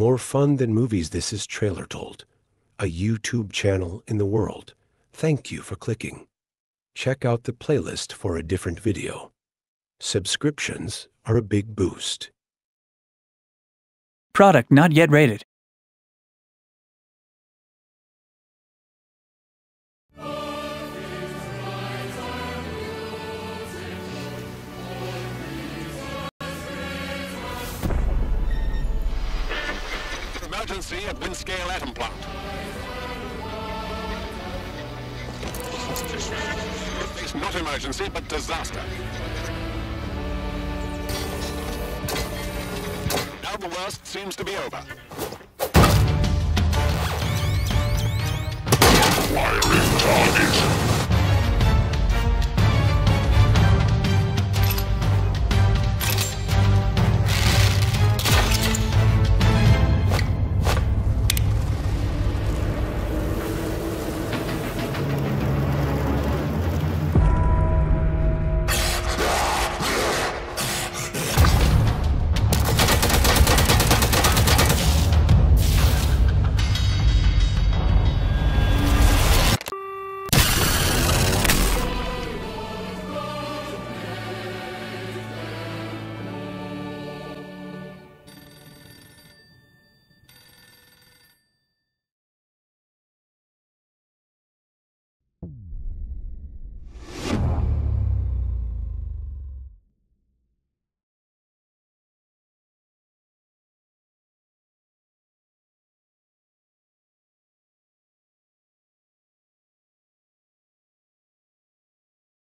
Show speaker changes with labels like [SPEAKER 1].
[SPEAKER 1] More fun than movies, this is Trailer Told, a YouTube channel in the world. Thank you for clicking. Check out the playlist for a different video. Subscriptions are a big boost.
[SPEAKER 2] Product not yet rated.
[SPEAKER 3] Emergency at Windscale Atom Plant. It's not emergency, but disaster. Now the worst seems to be over.